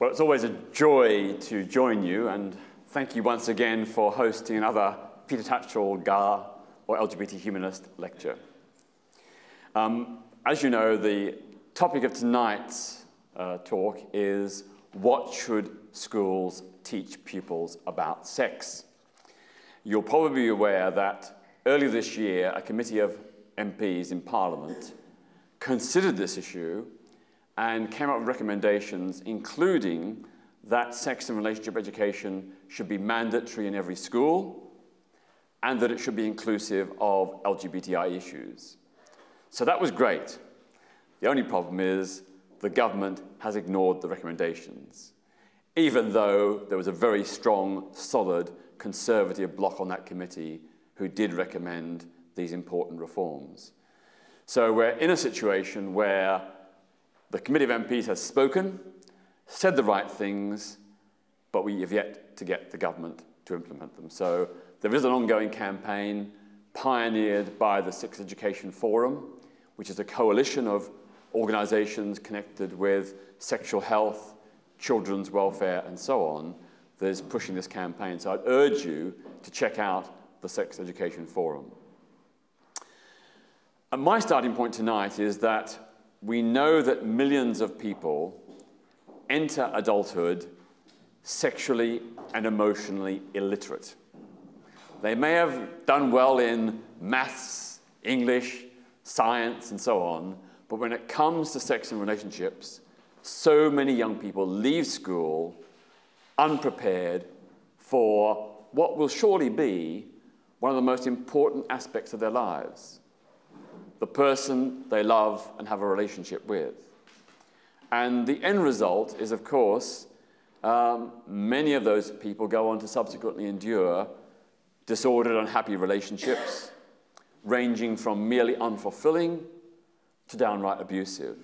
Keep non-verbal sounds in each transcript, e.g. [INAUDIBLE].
Well, it's always a joy to join you, and thank you once again for hosting another Peter Tatchell GALHA or LGBT Humanist lecture. Um, as you know, the topic of tonight's uh, talk is what should schools teach pupils about sex? You'll probably be aware that earlier this year, a committee of MPs in Parliament considered this issue and came up with recommendations, including that sex and relationship education should be mandatory in every school and that it should be inclusive of LGBTI issues. So that was great. The only problem is the government has ignored the recommendations, even though there was a very strong, solid conservative bloc on that committee who did recommend these important reforms. So we're in a situation where the Committee of MPs has spoken, said the right things, but we have yet to get the government to implement them. So there is an ongoing campaign pioneered by the Sex Education Forum, which is a coalition of organizations connected with sexual health, children's welfare, and so on, that is pushing this campaign. So I'd urge you to check out the Sex Education Forum. And my starting point tonight is that we know that millions of people enter adulthood sexually and emotionally illiterate. They may have done well in maths, English, science, and so on, but when it comes to sex and relationships, so many young people leave school unprepared for what will surely be one of the most important aspects of their lives the person they love and have a relationship with. And the end result is, of course, um, many of those people go on to subsequently endure disordered, unhappy relationships, ranging from merely unfulfilling to downright abusive.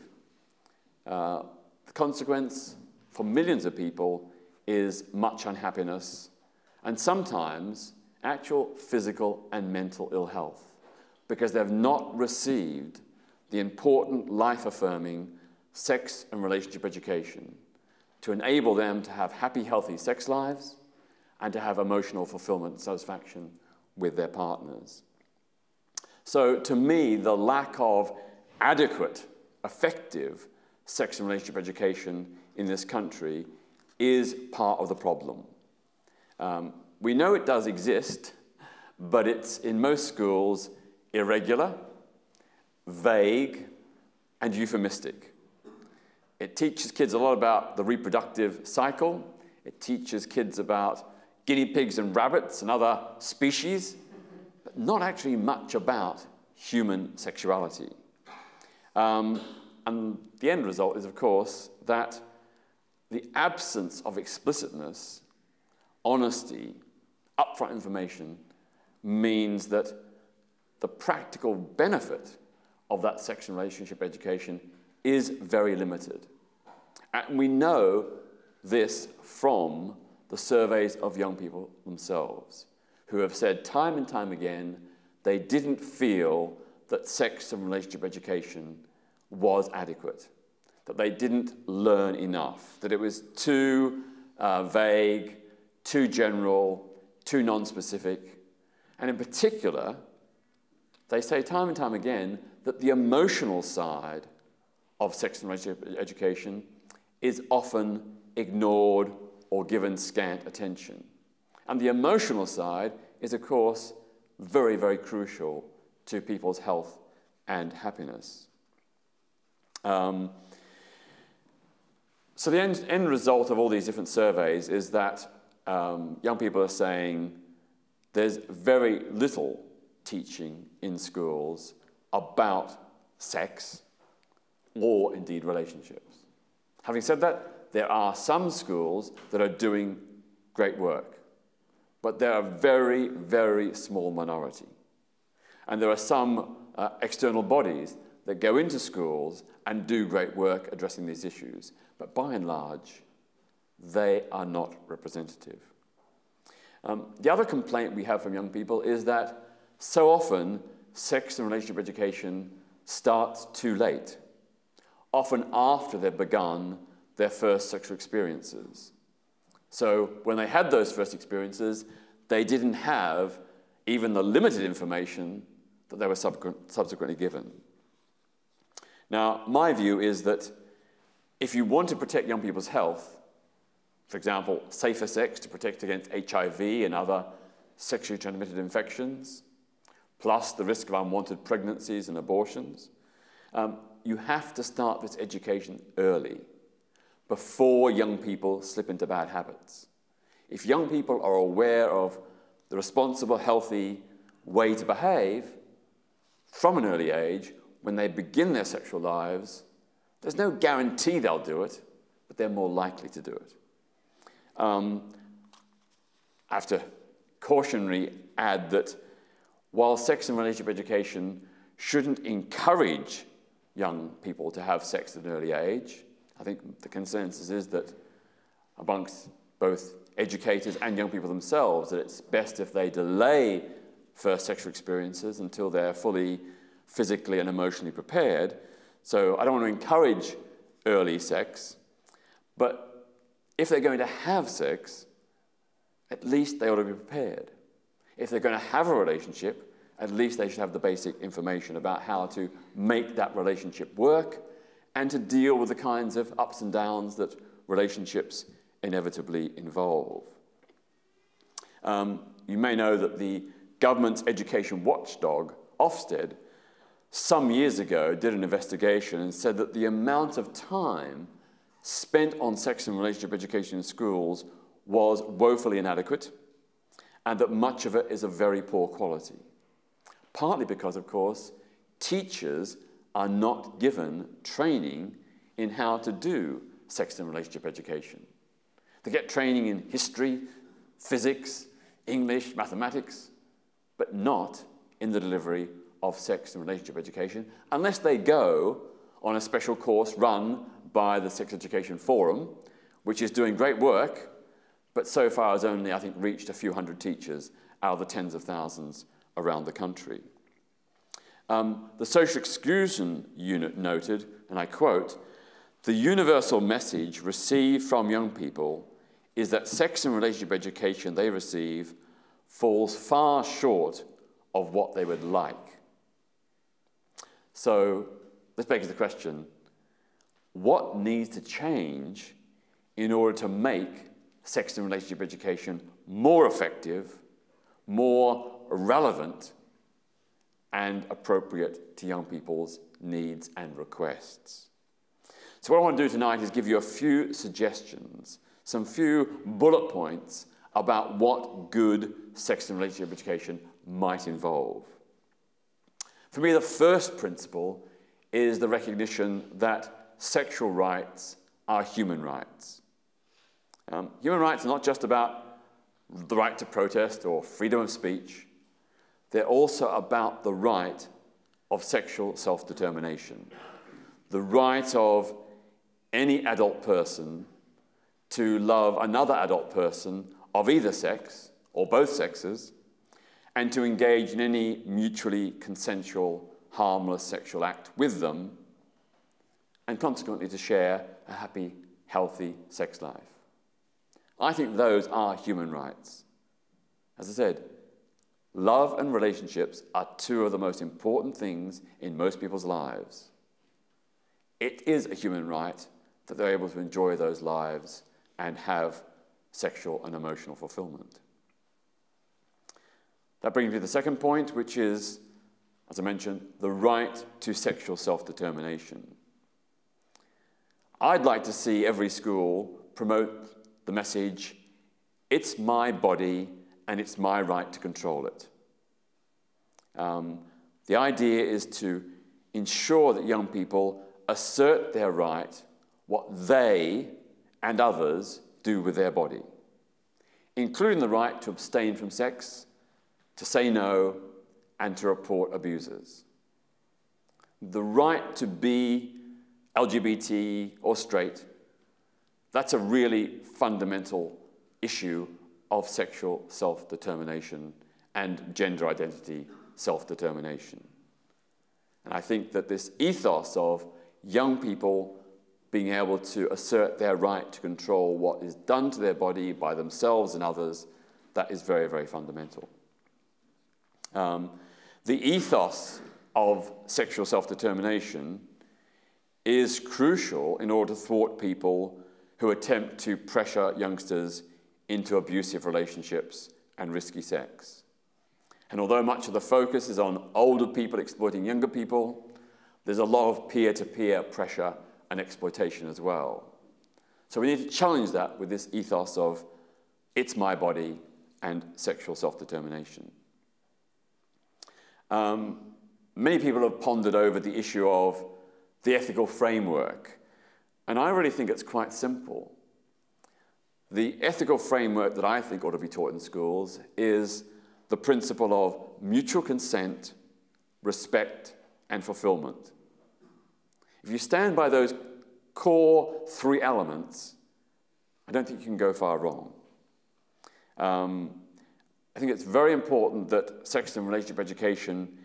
Uh, the consequence for millions of people is much unhappiness and sometimes actual physical and mental ill health because they've not received the important life affirming sex and relationship education to enable them to have happy, healthy sex lives and to have emotional fulfillment and satisfaction with their partners. So, to me, the lack of adequate, effective sex and relationship education in this country is part of the problem. Um, we know it does exist, but it's in most schools irregular, vague, and euphemistic. It teaches kids a lot about the reproductive cycle. It teaches kids about guinea pigs and rabbits and other species, but not actually much about human sexuality. Um, and the end result is, of course, that the absence of explicitness, honesty, upfront information means that the practical benefit of that sex and relationship education is very limited. And we know this from the surveys of young people themselves, who have said time and time again they didn't feel that sex and relationship education was adequate, that they didn't learn enough, that it was too uh, vague, too general, too non-specific, and in particular, they say time and time again that the emotional side of sex and relationship education is often ignored or given scant attention. And the emotional side is, of course, very, very crucial to people's health and happiness. Um, so the end, end, result of all these different surveys is that um, young people are saying there's very little teaching in schools about sex or indeed relationships. Having said that, there are some schools that are doing great work, but they're a very, very small minority. And there are some uh, external bodies that go into schools and do great work addressing these issues, but by and large, they are not representative. Um, the other complaint we have from young people is that so often, sex and relationship education starts too late, often after they've begun their first sexual experiences. So when they had those first experiences, they didn't have even the limited information that they were subsequently given. Now, my view is that if you want to protect young people's health, for example, safer sex to protect against HIV and other sexually transmitted infections, plus the risk of unwanted pregnancies and abortions, um, you have to start this education early, before young people slip into bad habits. If young people are aware of the responsible, healthy way to behave from an early age, when they begin their sexual lives, there's no guarantee they'll do it, but they're more likely to do it. Um, I have to cautionary add that while sex and relationship education shouldn't encourage young people to have sex at an early age, I think the consensus is that amongst both educators and young people themselves, that it's best if they delay first sexual experiences until they're fully physically and emotionally prepared. So I don't want to encourage early sex, but if they're going to have sex, at least they ought to be prepared. If they're going to have a relationship, at least they should have the basic information about how to make that relationship work and to deal with the kinds of ups and downs that relationships inevitably involve. Um, you may know that the government's education watchdog, Ofsted, some years ago did an investigation and said that the amount of time spent on sex and relationship education in schools was woefully inadequate and that much of it is of very poor quality. Partly because, of course, teachers are not given training in how to do sex and relationship education. They get training in history, physics, English, mathematics, but not in the delivery of sex and relationship education, unless they go on a special course run by the Sex Education Forum, which is doing great work, but so far has only, I think, reached a few hundred teachers out of the tens of thousands around the country. Um, the Social Exclusion Unit noted, and I quote, the universal message received from young people is that sex and relationship education they receive falls far short of what they would like. So this begs the question what needs to change in order to make sex and relationship education more effective, more relevant, and appropriate to young people's needs and requests? So, what I want to do tonight is give you a few suggestions, some few bullet points about what good sex and relationship education might involve. For me, the first principle is the recognition that sexual rights are human rights. Um, human rights are not just about the right to protest or freedom of speech, they're also about the right of sexual self determination, the right of any adult person to love another adult person of either sex or both sexes and to engage in any mutually consensual, harmless sexual act with them, and consequently to share a happy, healthy sex life. I think those are human rights. As I said, love and relationships are two of the most important things in most people's lives. It is a human right that they're able to enjoy those lives and have sexual and emotional fulfillment. That brings me to the second point, which is, as I mentioned, the right to sexual self determination. I'd like to see every school promote the message it's my body and it's my right to control it. Um, the idea is to ensure that young people assert their right, what they and others do with their body, including the right to abstain from sex, to say no, and to report abusers. The right to be LGBT or straight, that's a really fundamental issue of sexual self determination and gender identity self determination. And I think that this ethos of young people being able to assert their right to control what is done to their body by themselves and others, that is very, very fundamental. Um, the ethos of sexual self determination is crucial in order to thwart people who attempt to pressure youngsters into abusive relationships and risky sex. And although much of the focus is on older people exploiting younger people, there's a lot of peer to peer pressure and exploitation as well. So we need to challenge that with this ethos of it's my body and sexual self determination. Um, many people have pondered over the issue of the ethical framework, and I really think it's quite simple. The ethical framework that I think ought to be taught in schools is the principle of mutual consent, respect, and fulfillment. If you stand by those core three elements, I don't think you can go far wrong. Um, I think it's very important that sex and relationship education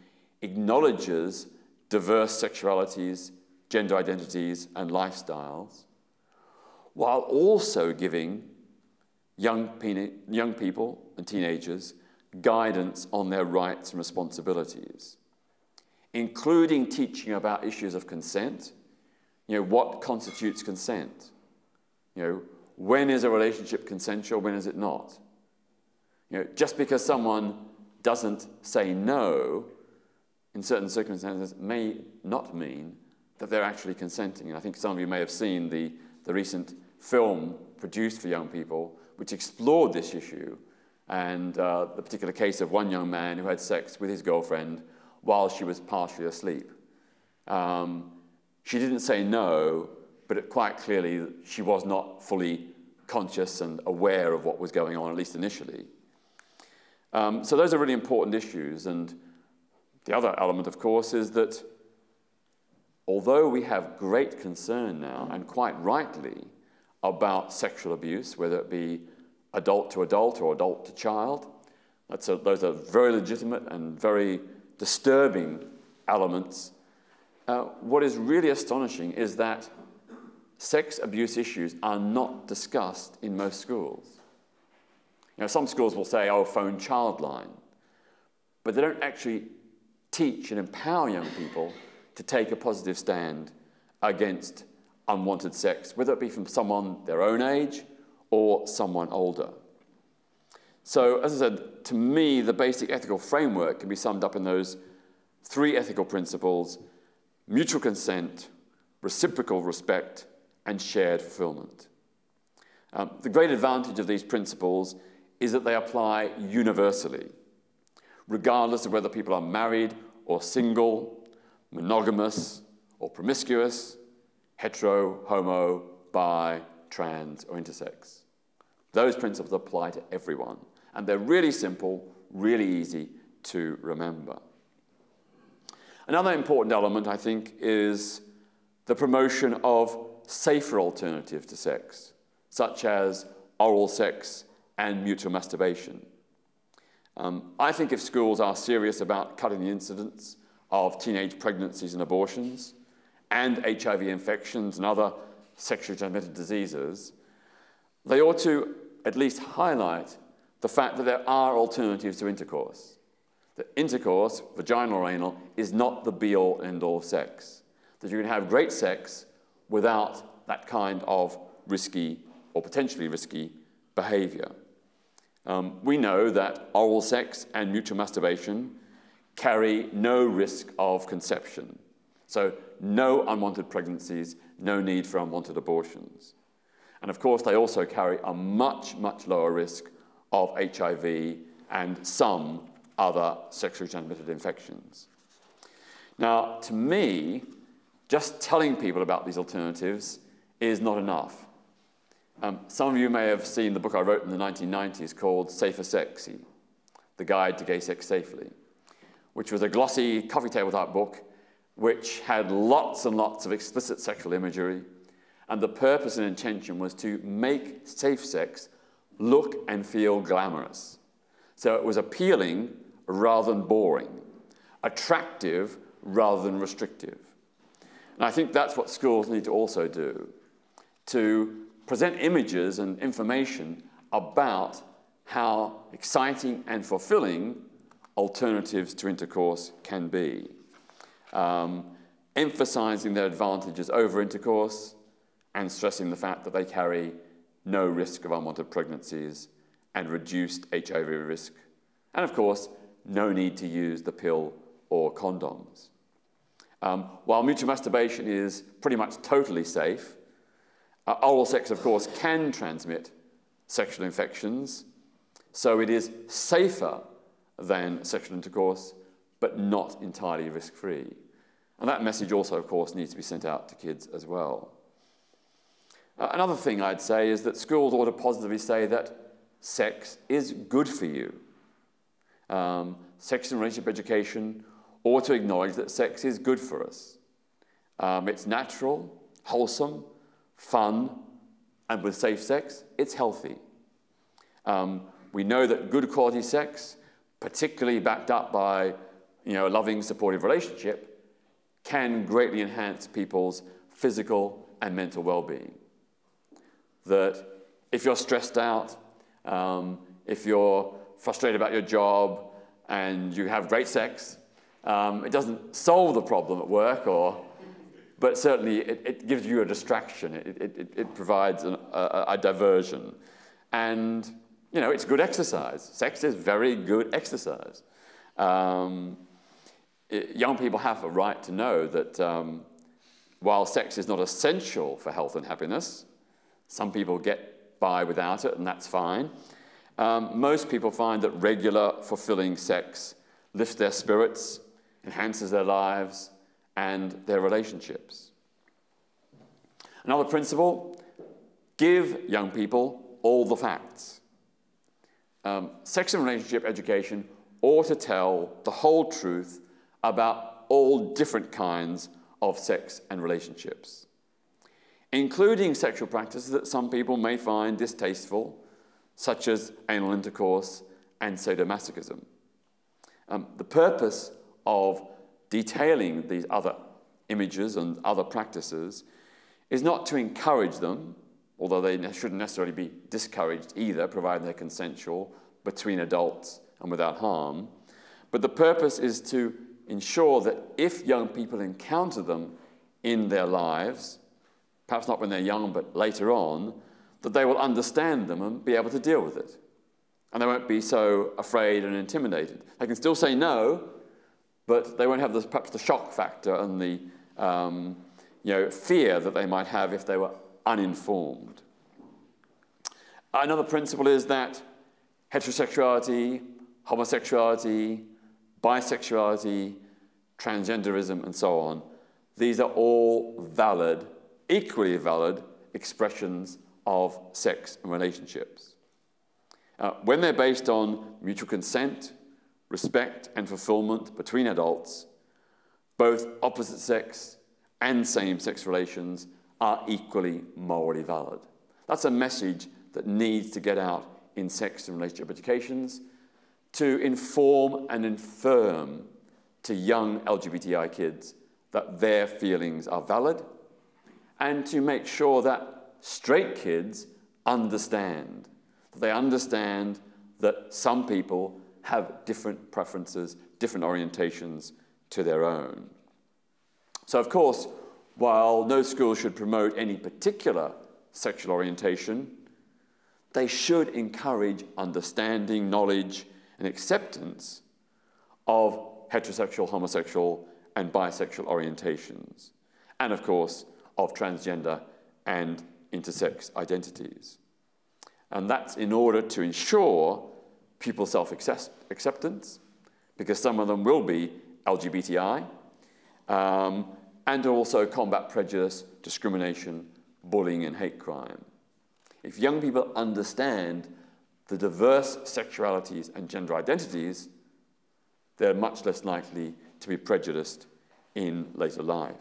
acknowledges diverse sexualities, gender identities, and lifestyles, while also giving young, young people and teenagers guidance on their rights and responsibilities, including teaching about issues of consent. You know, what constitutes consent? You know, when is a relationship consensual, when is it not? You know, just because someone doesn't say no in certain circumstances may not mean that they're actually consenting. And I think some of you may have seen the, the recent film produced for young people which explored this issue and uh, the particular case of one young man who had sex with his girlfriend while she was partially asleep. Um, she didn't say no, but it quite clearly she was not fully conscious and aware of what was going on, at least initially. Um, so those are really important issues. And the other element, of course, is that although we have great concern now, and quite rightly, about sexual abuse, whether it be adult to adult or adult to child. A, those are very legitimate and very disturbing elements. Uh, what is really astonishing is that sex abuse issues are not discussed in most schools. You know, some schools will say, oh, phone childline, but they don't actually teach and empower young people to take a positive stand against unwanted sex, whether it be from someone their own age or someone older. So, as I said, to me, the basic ethical framework can be summed up in those three ethical principles mutual consent, reciprocal respect, and shared fulfillment. Um, the great advantage of these principles is that they apply universally, regardless of whether people are married or single, monogamous or promiscuous, hetero, homo, bi, trans, or intersex. Those principles apply to everyone. And they're really simple, really easy to remember. Another important element, I think, is the promotion of safer alternatives to sex, such as oral sex and mutual masturbation. Um, I think if schools are serious about cutting the incidence of teenage pregnancies and abortions, and HIV infections and other sexually transmitted diseases, they ought to at least highlight the fact that there are alternatives to intercourse. That intercourse, vaginal or anal, is not the be all end all of sex. That you can have great sex without that kind of risky or potentially risky behavior. Um, we know that oral sex and mutual masturbation carry no risk of conception. So, no unwanted pregnancies, no need for unwanted abortions. And of course, they also carry a much, much lower risk of HIV and some other sexually transmitted infections. Now, to me, just telling people about these alternatives is not enough. Um, some of you may have seen the book I wrote in the 1990s called Safer Sexy, The Guide to Gay Sex Safely, which was a glossy coffee table type book which had lots and lots of explicit sexual imagery and the purpose and intention was to make safe sex look and feel glamorous. So it was appealing rather than boring, attractive rather than restrictive. And I think that's what schools need to also do. to present images and information about how exciting and fulfilling alternatives to intercourse can be. Um, emphasizing their advantages over intercourse and stressing the fact that they carry no risk of unwanted pregnancies and reduced HIV risk. And of course, no need to use the pill or condoms. Um, while mutual masturbation is pretty much totally safe, uh, oral sex, of course, can transmit sexual infections, so it is safer than sexual intercourse, but not entirely risk free. And that message also, of course, needs to be sent out to kids as well. Uh, another thing I'd say is that schools ought to positively say that sex is good for you. Um, sex and relationship education ought to acknowledge that sex is good for us. Um, it's natural, wholesome, fun, and with safe sex, it's healthy. Um, we know that good quality sex, particularly backed up by you know, a loving, supportive relationship, can greatly enhance people's physical and mental well being. That if you're stressed out, um, if you're frustrated about your job, and you have great sex, um, it doesn't solve the problem at work, or, but certainly it, it gives you a distraction. It, it, it provides an, a, a diversion. And, you know, it's good exercise. Sex is very good exercise. Um, it, young people have a right to know that um, while sex is not essential for health and happiness, some people get by without it, and that's fine. Um, most people find that regular, fulfilling sex lifts their spirits, enhances their lives, and their relationships. Another principle give young people all the facts. Um, sex and relationship education ought to tell the whole truth about all different kinds of sex and relationships, including sexual practices that some people may find distasteful, such as anal intercourse and sadomasochism. Um, the purpose of detailing these other images and other practices is not to encourage them, although they shouldn't necessarily be discouraged either, provided they're consensual between adults and without harm. But the purpose is to ensure that if young people encounter them in their lives, perhaps not when they're young, but later on, that they will understand them and be able to deal with it. And they won't be so afraid and intimidated. They can still say no, but they won't have perhaps the shock factor and the um, you know, fear that they might have if they were uninformed. Another principle is that heterosexuality, homosexuality, bisexuality, transgenderism, and so on, these are all valid, equally valid expressions of sex and relationships. Uh, when they're based on mutual consent, respect, and fulfillment between adults, both opposite sex and same sex relations are equally morally valid. That's a message that needs to get out in sex and relationship educations to inform and infirm to young LGBTI kids that their feelings are valid and to make sure that straight kids understand, that they understand that some people have different preferences, different orientations to their own. So, of course, while no school should promote any particular sexual orientation, they should encourage understanding, knowledge, and acceptance of heterosexual, homosexual, and bisexual orientations, and of course, of transgender and intersex identities. And that's in order to ensure people's self acceptance, because some of them will be LGBTI, um, and also combat prejudice, discrimination, bullying, and hate crime. If young people understand the diverse sexualities and gender identities, they're much less likely to be prejudiced in later life.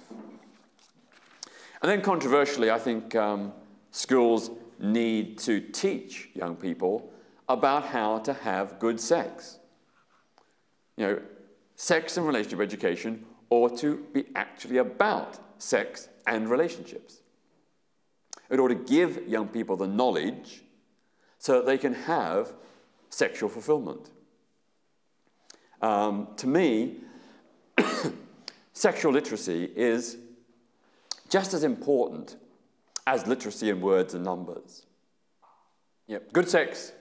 And then, controversially, I think um, schools need to teach young people about how to have good sex. You know, sex and relationship education ought to be actually about sex and relationships. It ought to give young people the knowledge so that they can have sexual fulfillment. Um, to me, [COUGHS] sexual literacy is just as important as literacy in words and numbers. Yep. Good sex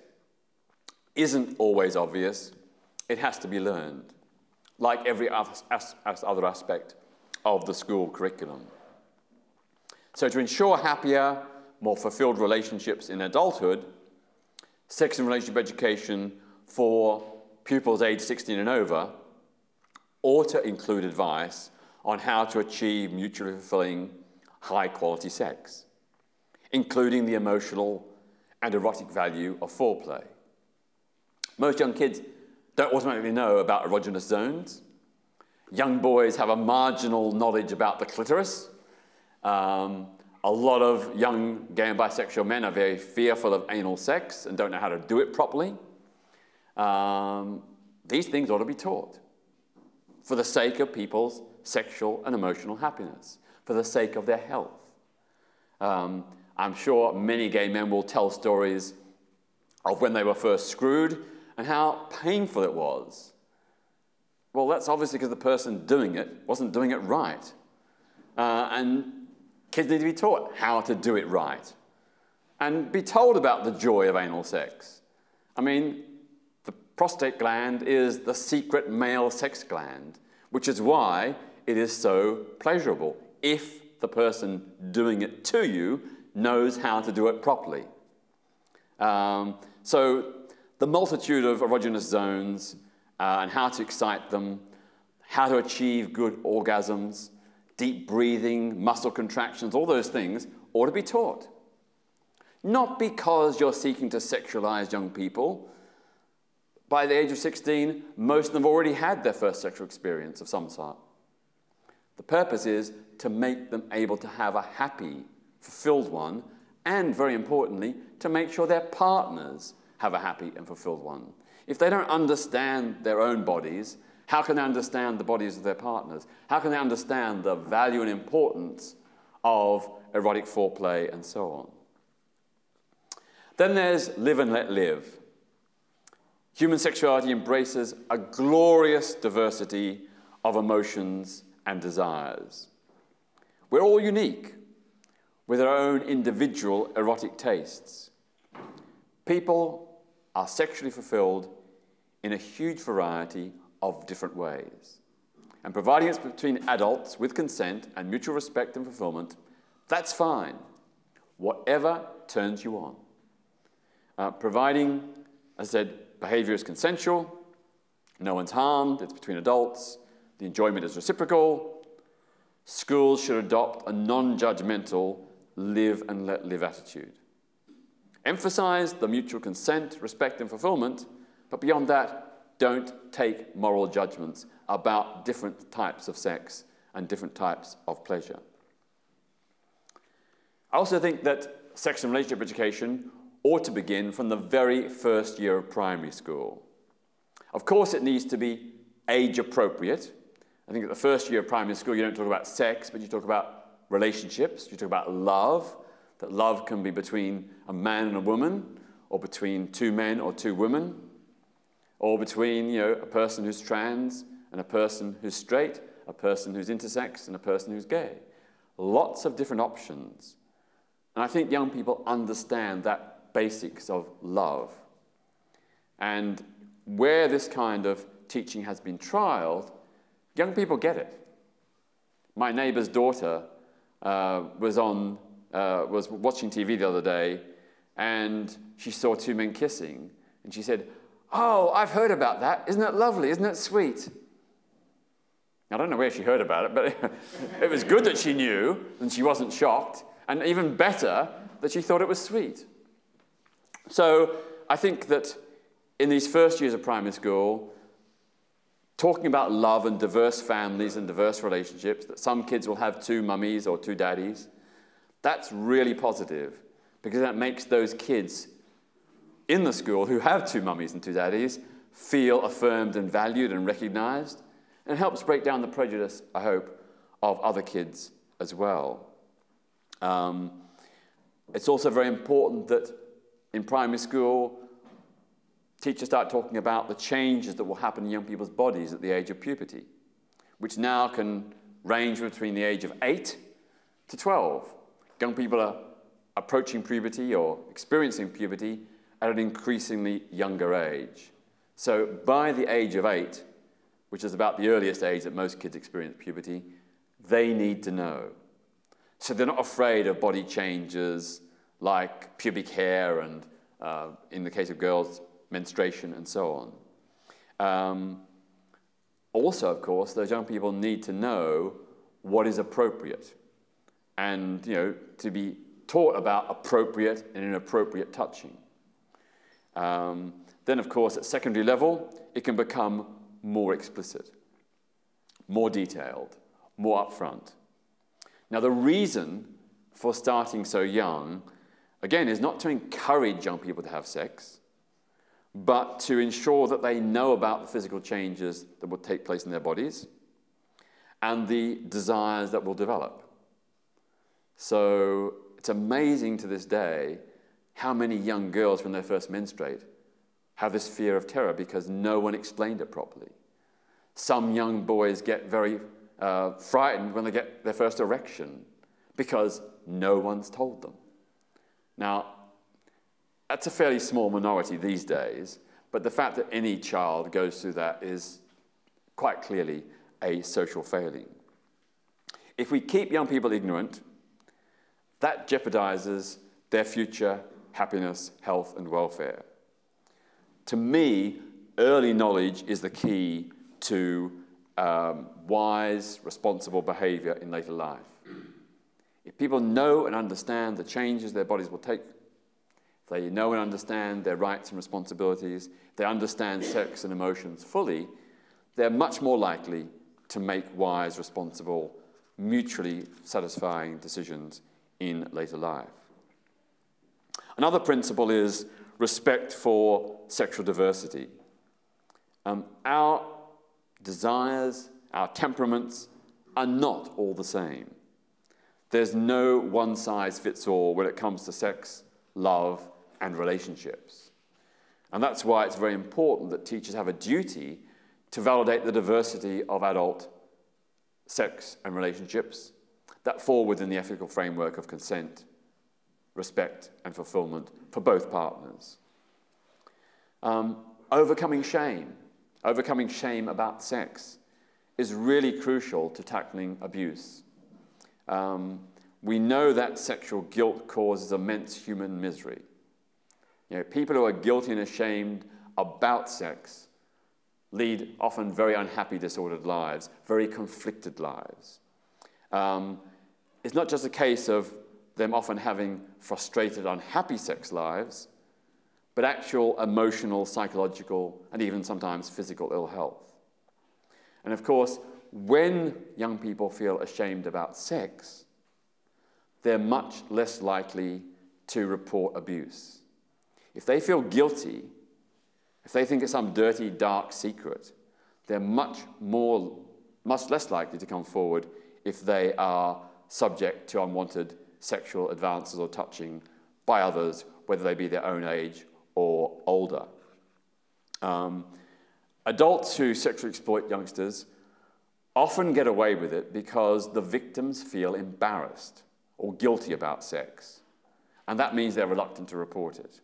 isn't always obvious, it has to be learned, like every other aspect of the school curriculum. So, to ensure happier, more fulfilled relationships in adulthood, sex and relationship education for pupils aged 16 and over ought to include advice on how to achieve mutually fulfilling, high quality sex, including the emotional and erotic value of foreplay. Most young kids don't automatically know about erogenous zones. Young boys have a marginal knowledge about the clitoris. Um, a lot of young gay and bisexual men are very fearful of anal sex and don't know how to do it properly. Um, these things ought to be taught for the sake of people's sexual and emotional happiness, for the sake of their health. Um, I'm sure many gay men will tell stories of when they were first screwed and how painful it was. Well, that's obviously because the person doing it wasn't doing it right. Uh, and kids need to be taught how to do it right and be told about the joy of anal sex. I mean, the prostate gland is the secret male sex gland, which is why it is so pleasurable if the person doing it to you knows how to do it properly. Um, so the multitude of erogenous zones uh, and how to excite them, how to achieve good orgasms, deep breathing, muscle contractions, all those things ought to be taught. Not because you're seeking to sexualize young people. By the age of 16, most of them have already had their first sexual experience of some sort. The purpose is to make them able to have a happy fulfilled one, and very importantly, to make sure their partners have a happy and fulfilled one. If they don't understand their own bodies, how can they understand the bodies of their partners? How can they understand the value and importance of erotic foreplay and so on? Then there's live and let live. Human sexuality embraces a glorious diversity of emotions and desires. We're all unique with our own individual erotic tastes. People are sexually fulfilled in a huge variety of different ways. And providing it's between adults with consent and mutual respect and fulfillment, that's fine. Whatever turns you on. Uh, providing, as I said, behavior is consensual, no one's harmed, it's between adults, the enjoyment is reciprocal. Schools should adopt a non judgmental live and let live attitude. Emphasize the mutual consent, respect, and fulfillment, but beyond that, don't take moral judgments about different types of sex and different types of pleasure. I also think that sex and relationship education ought to begin from the very first year of primary school. Of course, it needs to be age appropriate. I think at the first year of primary school, you don't talk about sex, but you talk about relationships, you talk about love, that love can be between a man and a woman, or between two men or two women, or between you know, a person who's trans and a person who's straight, a person who's intersex and a person who's gay. Lots of different options. And I think young people understand that basics of love. And where this kind of teaching has been trialed, young people get it. My neighbor's daughter uh, was on uh, was watching TV the other day, and she saw two men kissing, and she said, "Oh, I've heard about that. Isn't that lovely? Isn't that sweet?" I don't know where she heard about it, but [LAUGHS] it was good that she knew and she wasn't shocked, and even better that she thought it was sweet. So I think that in these first years of primary school, talking about love and diverse families and diverse relationships, that some kids will have two mummies or two daddies, that's really positive because that makes those kids in the school who have two mummies and two daddies feel affirmed and valued and recognized and helps break down the prejudice, I hope, of other kids as well. Um, it's also very important that in primary school, teachers start talking about the changes that will happen in young people's bodies at the age of puberty, which now can range between the age of 8 to 12. Young people are approaching puberty or experiencing puberty at an increasingly younger age. So by the age of 8, which is about the earliest age that most kids experience puberty, they need to know. So they're not afraid of body changes like pubic hair and, uh, in the case of girls, menstruation and so on. Um, also, of course, those young people need to know what is appropriate and, you know, to be taught about appropriate and inappropriate touching. Um, then, of course, at secondary level, it can become more explicit, more detailed, more upfront. Now, the reason for starting so young, again, is not to encourage young people to have sex, but to ensure that they know about the physical changes that will take place in their bodies and the desires that will develop. So it's amazing to this day how many young girls, when they first menstruate, have this fear of terror because no one explained it properly. Some young boys get very uh, frightened when they get their first erection because no one's told them. Now, that's a fairly small minority these days, but the fact that any child goes through that is quite clearly a social failing. If we keep young people ignorant, that jeopardizes their future happiness, health, and welfare. To me, early knowledge is the key to um, wise, responsible behavior in later life. If people know and understand the changes their bodies will take, if they know and understand their rights and responsibilities, they understand sex and emotions fully, they're much more likely to make wise, responsible, mutually satisfying decisions in later life. Another principle is respect for sexual diversity. Um, our desires, our temperaments are not all the same. There's no one size fits all when it comes to sex, love, and relationships. And that's why it's very important that teachers have a duty to validate the diversity of adult sex and relationships that fall within the ethical framework of consent, respect, and fulfillment for both partners. Um, overcoming shame, overcoming shame about sex, is really crucial to tackling abuse. Um, we know that sexual guilt causes immense human misery. You know, people who are guilty and ashamed about sex lead often very unhappy, disordered lives, very conflicted lives. Um, it's not just a case of them often having frustrated, unhappy sex lives, but actual emotional, psychological, and even sometimes physical ill health. And of course, when young people feel ashamed about sex, they're much less likely to report abuse. If they feel guilty, if they think it's some dirty, dark secret, they're much more, much less likely to come forward if they are subject to unwanted sexual advances or touching by others, whether they be their own age or older. Um, adults who sexually exploit youngsters often get away with it because the victims feel embarrassed or guilty about sex. And that means they're reluctant to report it.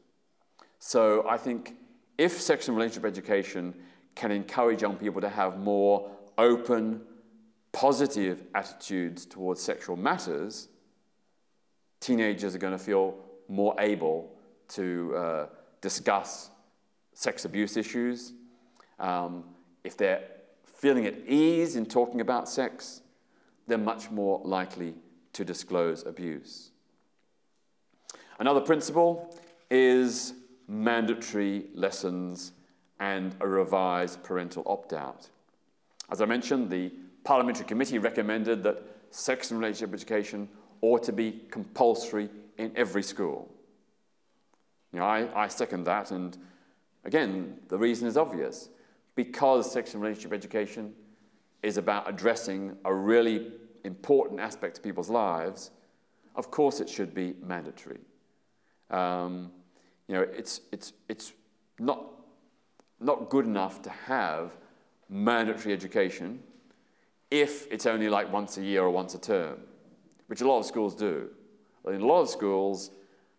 So I think if sex and relationship education can encourage young people to have more open, positive attitudes towards sexual matters, teenagers are going to feel more able to uh, discuss sex abuse issues. Um, if they're feeling at ease in talking about sex, they're much more likely to disclose abuse. Another principle is mandatory lessons and a revised parental opt out. As I mentioned, the Parliamentary Committee recommended that sex and relationship education ought to be compulsory in every school. You know, I, I second that, and again, the reason is obvious. Because sex and relationship education is about addressing a really important aspect of people's lives, of course it should be mandatory. Um, you know, it's, it's, it's not, not good enough to have mandatory education if it's only like once a year or once a term, which a lot of schools do. In a lot of schools,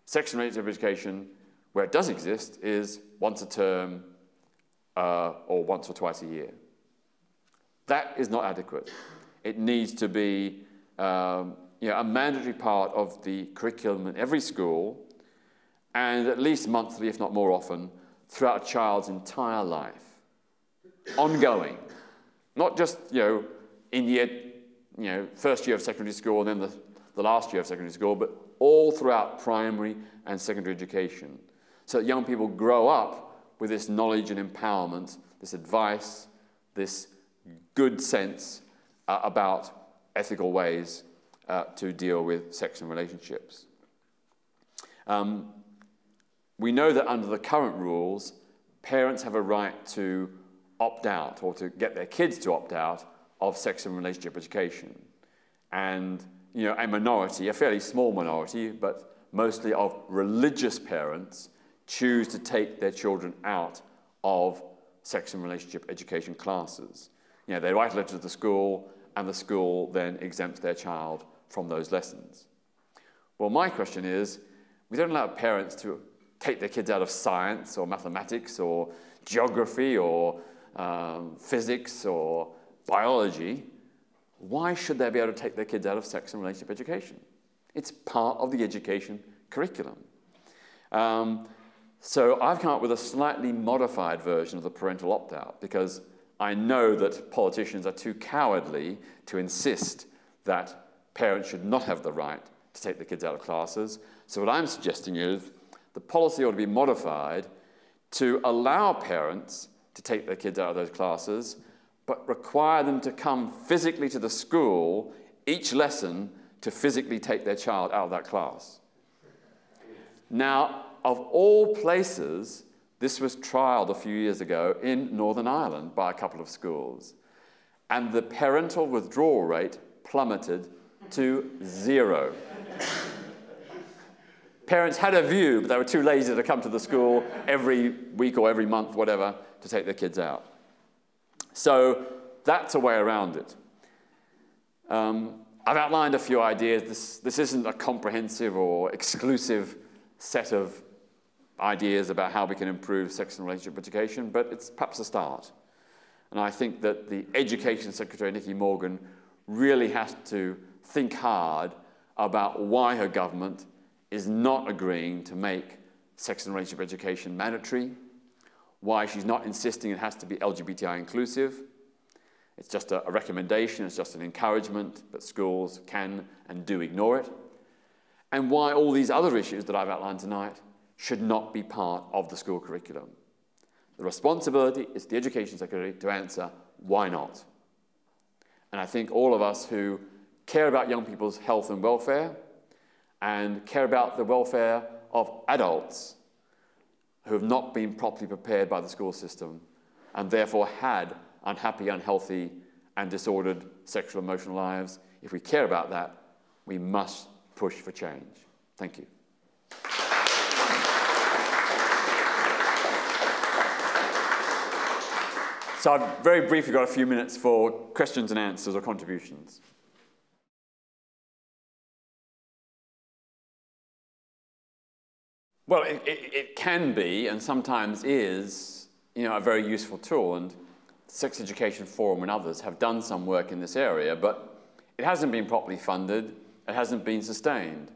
section related education, where it does exist, is once a term uh, or once or twice a year. That is not adequate. It needs to be um, you know, a mandatory part of the curriculum in every school and at least monthly, if not more often, throughout a child's entire life. Ongoing. Not just, you know, in year, you know, first year of secondary school and then the, the last year of secondary school, but all throughout primary and secondary education. So that young people grow up with this knowledge and empowerment, this advice, this good sense uh, about ethical ways uh, to deal with sex and relationships. Um, we know that under the current rules, parents have a right to opt out or to get their kids to opt out of sex and relationship education. And you know, a minority, a fairly small minority, but mostly of religious parents, choose to take their children out of sex and relationship education classes. You know, they write a letter to the school, and the school then exempts their child from those lessons. Well, my question is we don't allow parents to take their kids out of science or mathematics or geography or um, physics or biology. Why should they be able to take their kids out of sex and relationship education? It's part of the education curriculum. Um, so I've come up with a slightly modified version of the parental opt out because I know that politicians are too cowardly to insist that parents should not have the right to take their kids out of classes. So, what I'm suggesting is the policy ought to be modified to allow parents to take their kids out of those classes, but require them to come physically to the school each lesson to physically take their child out of that class. Now, of all places, this was trialled a few years ago in Northern Ireland by a couple of schools. And the parental withdrawal rate plummeted to zero. Parents had a view, but they were too lazy to come to the school every week or every month, whatever, to take their kids out. So that's a way around it. Um, I've outlined a few ideas. This, this isn't a comprehensive or exclusive set of ideas about how we can improve sex and relationship education, but it's perhaps a start. And I think that the Education Secretary, Nicky Morgan, really has to think hard about why her government is not agreeing to make sex and relationship education mandatory, why she's not insisting it has to be LGBTI inclusive. It's just a, a recommendation, it's just an encouragement, but schools can and do ignore it. And why all these other issues that I've outlined tonight should not be part of the school curriculum. The responsibility is the Education Secretary to answer why not. And I think all of us who care about young people's health and welfare and care about the welfare of adults who have not been properly prepared by the school system and therefore had unhappy, unhealthy, and disordered sexual emotional lives, if we care about that, we must push for change. Thank you. So I've very briefly got a few minutes for questions and answers or contributions. Well, it, it, it, can be, and sometimes is, you know, a very useful tool. And Sex Education Forum and others have done some work in this area, but it hasn't been properly funded. It hasn't been sustained.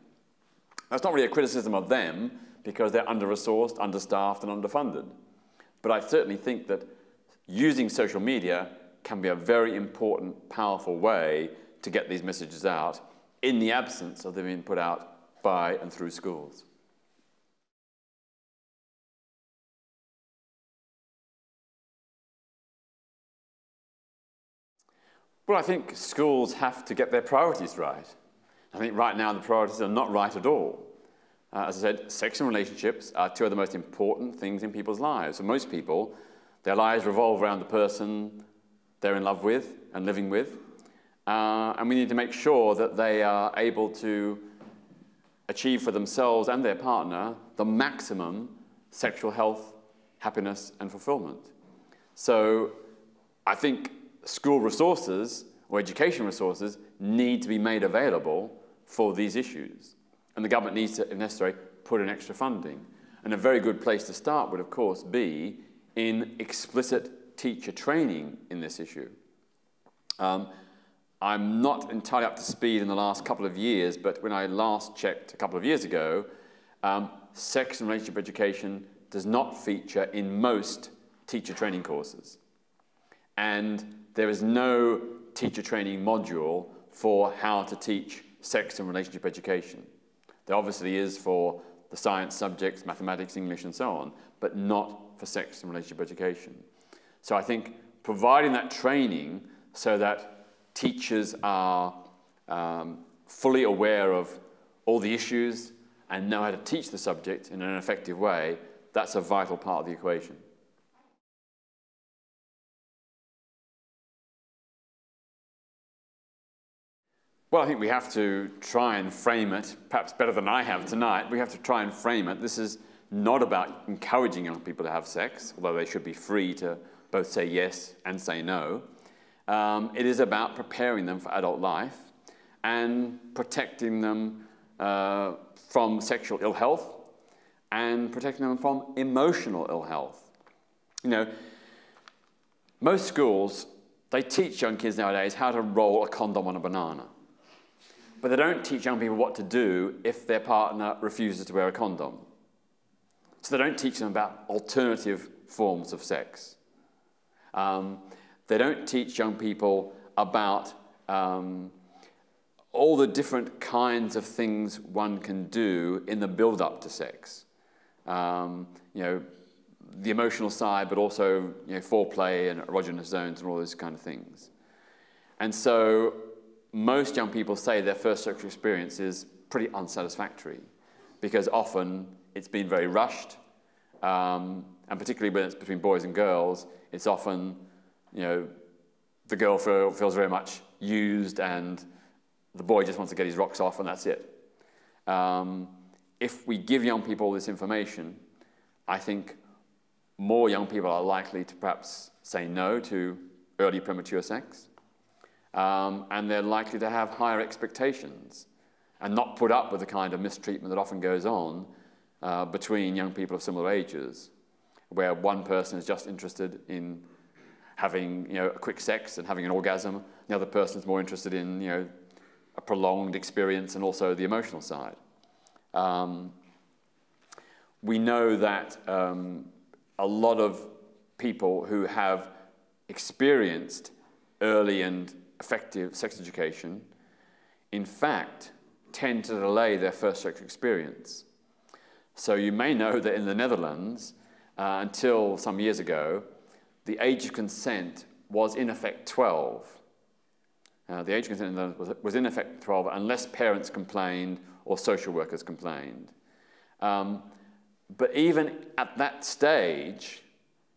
That's not really a criticism of them because they're under-resourced, understaffed, and underfunded. But I certainly think that using social media can be a very important, powerful way to get these messages out in the absence of them being put out by and through schools. Well, I think schools have to get their priorities right. I think right now the priorities are not right at all. Uh, as I said, sex and relationships are two of the most important things in people's lives. For most people, their lives revolve around the person they're in love with and living with. Uh, and we need to make sure that they are able to achieve for themselves and their partner the maximum sexual health, happiness, and fulfillment. So I think school resources or education resources need to be made available for these issues. And the government needs to, if necessary, put in extra funding. And a very good place to start would, of course, be in explicit teacher training in this issue. Um, I'm not entirely up to speed in the last couple of years, but when I last checked a couple of years ago, um, sex and relationship education does not feature in most teacher training courses. And there is no teacher training module for how to teach sex and relationship education. There obviously is for the science subjects, mathematics, English, and so on, but not for sex and relationship education. So I think providing that training so that teachers are um, fully aware of all the issues and know how to teach the subject in an effective way, that's a vital part of the equation. Well, I think we have to try and frame it, perhaps better than I have tonight. We have to try and frame it. This is not about encouraging young people to have sex, although they should be free to both say yes and say no. Um, it is about preparing them for adult life and protecting them uh, from sexual ill health and protecting them from emotional ill health. You know, most schools, they teach young kids nowadays how to roll a condom on a banana. But they don't teach young people what to do if their partner refuses to wear a condom. So they don't teach them about alternative forms of sex. Um, they don't teach young people about um, all the different kinds of things one can do in the build up to sex. Um, you know, the emotional side, but also you know, foreplay and erogenous zones and all those kind of things. And so most young people say their first sexual experience is pretty unsatisfactory because often it's been very rushed, um, and particularly when it's between boys and girls, it's often, you know, the girl feel, feels very much used and the boy just wants to get his rocks off and that's it. Um, if we give young people this information, I think more young people are likely to perhaps say no to early premature sex um, and they're likely to have higher expectations and not put up with the kind of mistreatment that often goes on uh, between young people of similar ages, where one person is just interested in having you know, a quick sex and having an orgasm, the other person is more interested in you know, a prolonged experience and also the emotional side. Um, we know that um, a lot of people who have experienced early and effective sex education, in fact, tend to delay their first sex experience. So you may know that in the Netherlands, uh, until some years ago, the age of consent was in effect 12. Uh, the age of consent was, was, in effect 12 unless parents complained or social workers complained. Um, but even at that stage,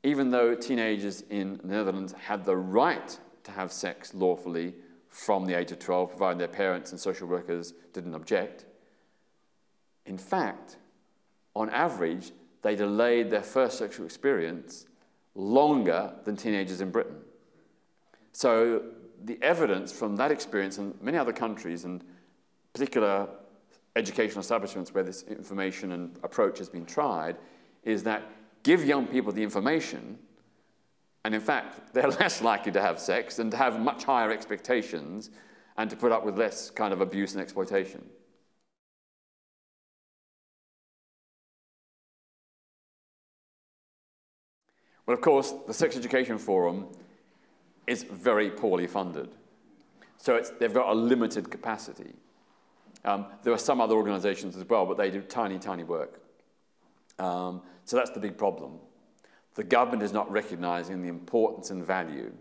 even though teenagers in the Netherlands had the right to have sex lawfully from the age of 12, provided their parents and social workers didn't object. In fact, on average, they delayed their first sexual experience longer than teenagers in Britain. So the evidence from that experience in many other countries and particular educational establishments where this information and approach has been tried is that give young people the information and in fact, [LAUGHS] they're less likely to have sex and to have much higher expectations and to put up with less kind of abuse and exploitation. Well, of course, the Sex Education Forum is very poorly funded. So they've got a limited capacity. Um, there are some other organizations as well, but they do tiny, tiny work. Um, so that's the big problem the government is not recognizing the importance and value.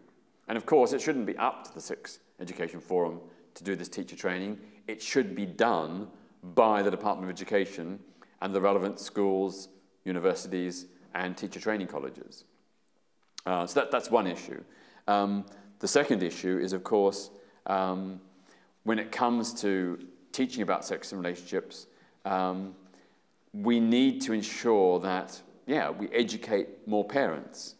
And of course, it shouldn't be up to the Sex Education Forum to do this teacher training. It should be done by the Department of Education and the relevant schools, universities, and teacher training colleges. Uh, so that, that's one issue. Um, the second issue is, of course, um, when it comes to teaching about sex and relationships, um, we need to ensure that, yeah, we educate more parents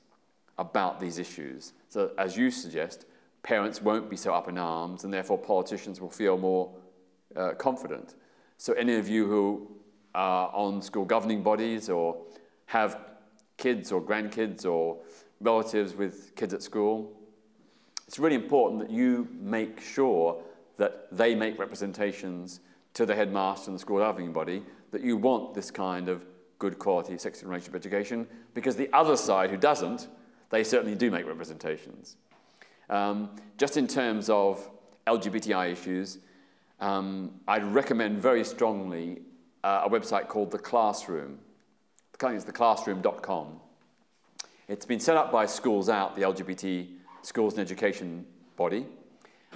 about these issues. So, as you suggest, parents won't be so up in arms, and therefore politicians will feel more uh, confident. So, any of you who are on school governing bodies or have kids or grandkids or relatives with kids at school, it's really important that you make sure that they make representations to the headmaster and the school governing body that you want this kind of good quality sex and relationship education because the other side who doesn't, they certainly do make representations. Um, just in terms of LGBTI issues, um, I'd recommend very strongly uh, a website called The Classroom. The company is theclassroom.com. It's been set up by Schools Out, the LGBT schools and education body,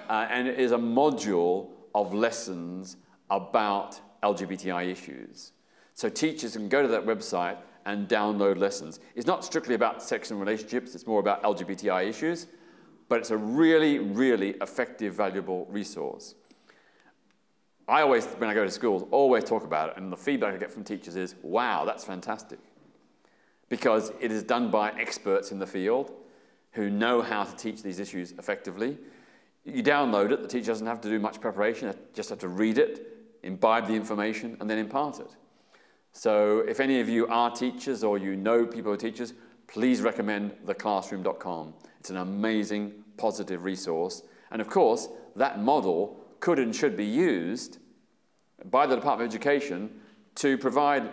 uh, and it is a module of lessons about LGBTI issues. So teachers can go to that website and download lessons. It's not strictly about sex and relationships, it's more about LGBTI issues, but it's a really, really effective, valuable resource. I always, when I go to schools, always talk about it, and the feedback I get from teachers is, wow, that's fantastic. Because it is done by experts in the field who know how to teach these issues effectively. You download it, the teacher doesn't have to do much preparation, they just have to read it, imbibe the information, and then impart it. So if any of you are teachers or you know people who are teachers, please recommend theclassroom.com. It's an amazing, positive resource. And of course, that model could and should be used by the Department of Education to provide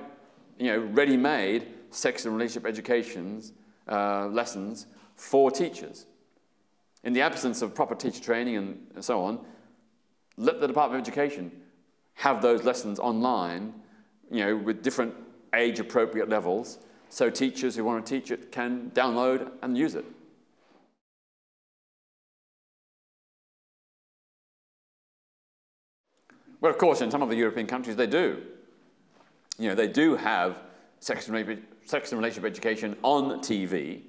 you know, ready-made sex and relationship educations uh, lessons for teachers. In the absence of proper teacher training and so on, let the Department of Education have those lessons online, you know, with different age-appropriate levels, so teachers who want to teach it can download and use it. Well, of course, in some of the European countries, they do. You know, they do have sex and, relationship education on TV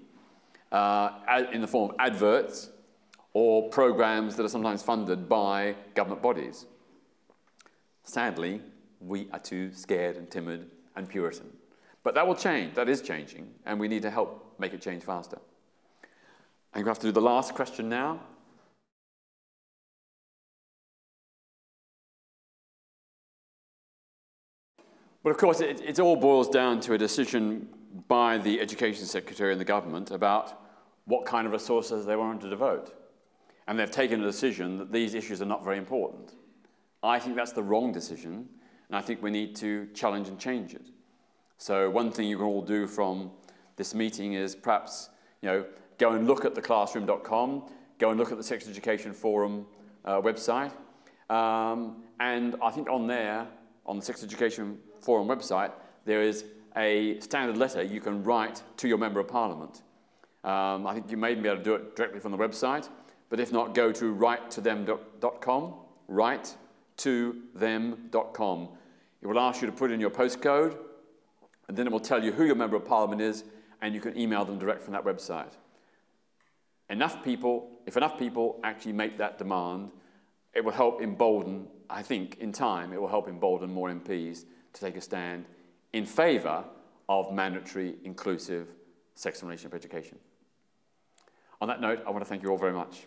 uh, in the form of adverts or programs that are sometimes funded by government bodies. Sadly, we are too scared and timid and Puritan. But that will change. That is changing, and we need to help make it change faster. I'm going to have to do the last question now. Well, of course, it, it, all boils down to a decision by the Education Secretary and the government about what kind of resources they want to devote. And they've taken a decision that these issues are not very important. I think that's the wrong decision, and I think we need to challenge and change it. So one thing you can all do from this meeting is perhaps, you know, go and look at theclassroom.com, go and look at the Sex Education Forum uh, website, um, and I think on there, on the Sex Education Forum website, there is a standard letter you can write to your Member of Parliament. Um, I think you may be able to do it directly from the website, but if not, go to writetothem.com, write-to-them.com, write-to-them.com. It will ask you to put in your postcode, and then it will tell you who your Member of Parliament is, and you can email them direct from that website. Enough people, if enough people actually make that demand, it will help embolden, I think, in time, it will help embolden more MPs to take a stand in favour of mandatory, inclusive sex and relationship education. On that note, I want to thank you all very much.